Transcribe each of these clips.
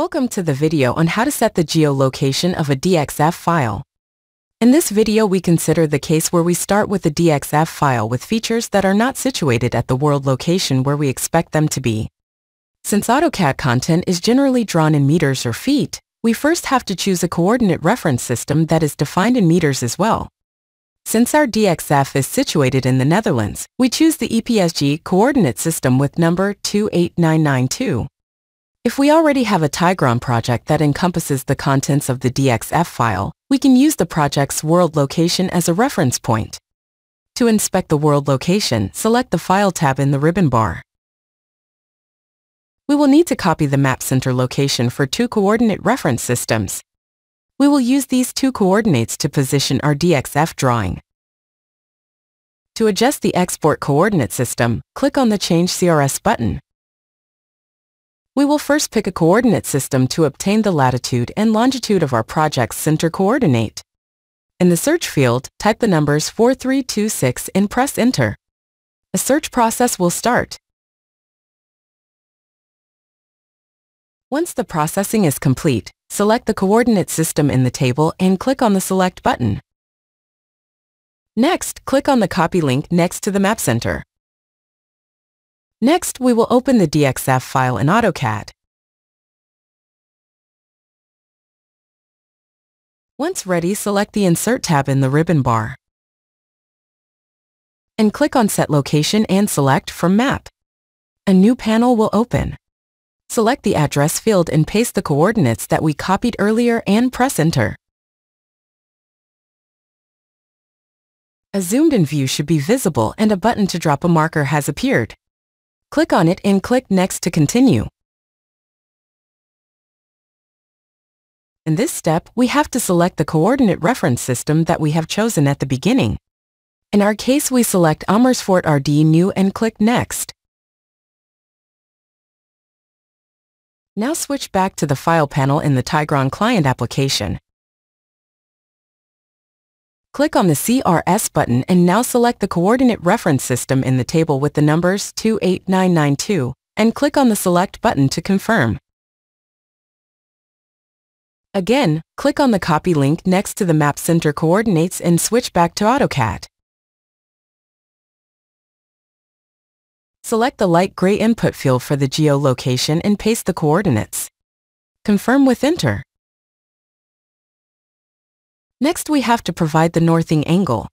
Welcome to the video on how to set the geolocation of a DXF file. In this video we consider the case where we start with a DXF file with features that are not situated at the world location where we expect them to be. Since AutoCAD content is generally drawn in meters or feet, we first have to choose a coordinate reference system that is defined in meters as well. Since our DXF is situated in the Netherlands, we choose the EPSG coordinate system with number 28992. If we already have a Tygron project that encompasses the contents of the DXF file, we can use the project's world location as a reference point. To inspect the world location, select the File tab in the ribbon bar. We will need to copy the map center location for two coordinate reference systems. We will use these two coordinates to position our DXF drawing. To adjust the export coordinate system, click on the Change CRS button. We will first pick a coordinate system to obtain the latitude and longitude of our project's center coordinate. In the search field, type the numbers 4326 and press enter. A search process will start. Once the processing is complete, select the coordinate system in the table and click on the Select button. Next, click on the copy link next to the Map Center. Next, we will open the DXF file in AutoCAD. Once ready, select the Insert tab in the ribbon bar. And click on Set Location and select from Map. A new panel will open. Select the address field and paste the coordinates that we copied earlier and press Enter. A zoomed-in view should be visible and a button to drop a marker has appeared. Click on it and click Next to continue. In this step, we have to select the coordinate reference system that we have chosen at the beginning. In our case, we select Amersfoort RD New and click Next. Now switch back to the File panel in the Tygron Client application. Click on the CRS button and now select the coordinate reference system in the table with the numbers 28992 and click on the Select button to confirm. Again, click on the copy link next to the Map Center coordinates and switch back to AutoCAD. Select the light gray input field for the geolocation and paste the coordinates. Confirm with Enter. Next, we have to provide the northing angle.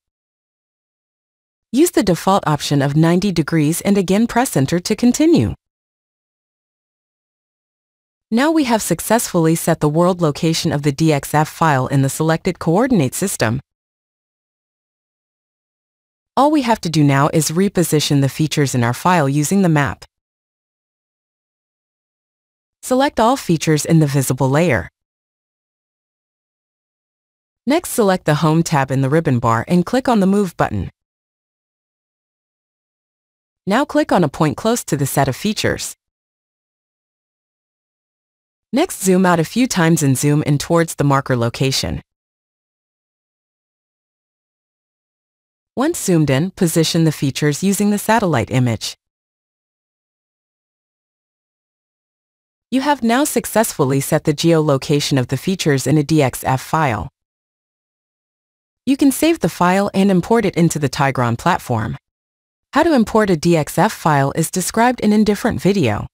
Use the default option of 90 degrees and again press Enter to continue. Now we have successfully set the world location of the DXF file in the selected coordinate system. All we have to do now is reposition the features in our file using the map. Select all features in the visible layer. Next select the Home tab in the ribbon bar and click on the Move button. Now click on a point close to the set of features. Next zoom out a few times and zoom in towards the marker location. Once zoomed in, position the features using the satellite image. You have now successfully set the geolocation of the features in a DXF file. You can save the file and import it into the Tygron platform. How to import a DXF file is described in a different video.